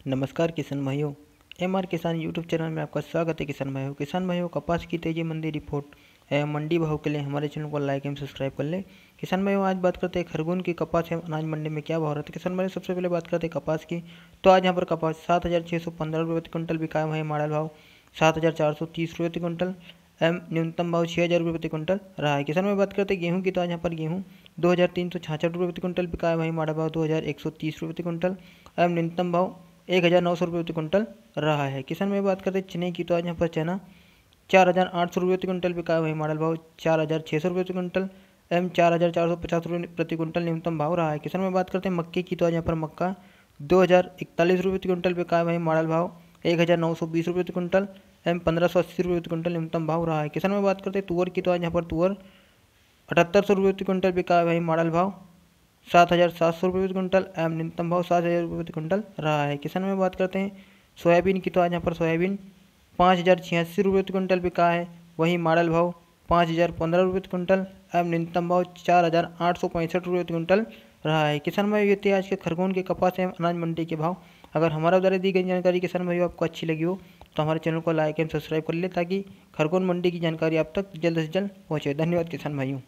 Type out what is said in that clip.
नमस्कार किसान भाइयों, M R Kisan YouTube channel में आपका स्वागत है किसान भाइयों। किसान भाइयों कपास की तेज़ी मंदी रिपोर्ट एवं मंडी भाव के लिए हमारे चैनल को लाइक एवं सब्सक्राइब कर लें। किसान भाइयों, आज बात करते हैं खरगोन की कपास एवं अनाज मंडी में क्या भाव रहा है। किसान भाई सबसे पहले बात करते हैं कपास की। तो आज यहाँ पर कपास सात हज़ार सौ पंद्रह रुपये प्रति क्विंटल बिका है मॉडल भाव। सात हज़ार चार सौ तीस रुपये प्रति क्विंटल एम न्यूनतम भाव छः हज़ार रुपये प्रति क्विंटल रहा है। किसान में बात करते हैं गेहूँ की। तो आज यहाँ पर गेहूँ दो हज़ार तीन सौ छाछठ रुपये प्रति क्विंटल बिका है वहीं मॉडल भाव। दो हज़ार एक सौ तीस रुपये प्रति क्विंटल एम न्यूनतम भाव एक हज़ार नौ सौ रुपये प्रति क्विंटल रहा है। किसान में बात करते हैं, चने की तो आज यहाँ पर चना चार हज़ार आठ सौ रुपये प्रति क्विंटल बिका वही मॉडल भाव चार हज़ार छः सौ रुपये प्रति क्विंटल एम चार हज़ार चार सौ पचास रुपये प्रति क्विंटल न्यूनतम भाव रहा है। किसान में बात करते हैं, मक्के की तो आज यहाँ पर मक्का दो हज़ार इकतालीस रुपये प्रति क्विंटल बिका वही मॉडल भाव एक हज़ार नौ सौ बीस रुपये प्रति क्विंटल एम पंद्रह सौ अस्सी रुपये प्रति क्विंटल न्यूनतम भाव रहा है। किसान में बात करते हैं, तुअर की तो आज यहाँ पर तुअर अठहत्तर सौ रुपये प्रति क्विंटल बिका वही मॉडल भाव सात हज़ार सात सौ रुपये प्रति क्विंटल एम न्यूनतम भाव सात हज़ार रुपये प्रति क्विंटल रहा है। किसान में बात करते हैं। सोयाबीन की तो आज यहाँ पर सोयाबीन पाँच हज़ार छियासी रुपये प्रति क्विंटल बिका है। वहीं मॉडल भाव पाँच हज़ार पंद्रह रुपये प्रति क्विंटल एवं न्यूनतम भाव चार हज़ार आठ सौ पैंसठ रुपये प्रति क्विंटल रहा है। किसान भाई, ये आज के खरगोन के कपास एवं अनाज मंडी के भाव। अगर हमारा द्वारा दी गई जानकारी किसान भाई आपको अच्छी लगी हो तो हमारे चैनल को लाइक एवं सब्सक्राइब कर ले ताकि खरगोन मंडी की जानकारी आप तक जल्द से जल्द पहुँचे। धन्यवाद किसान भाइयों।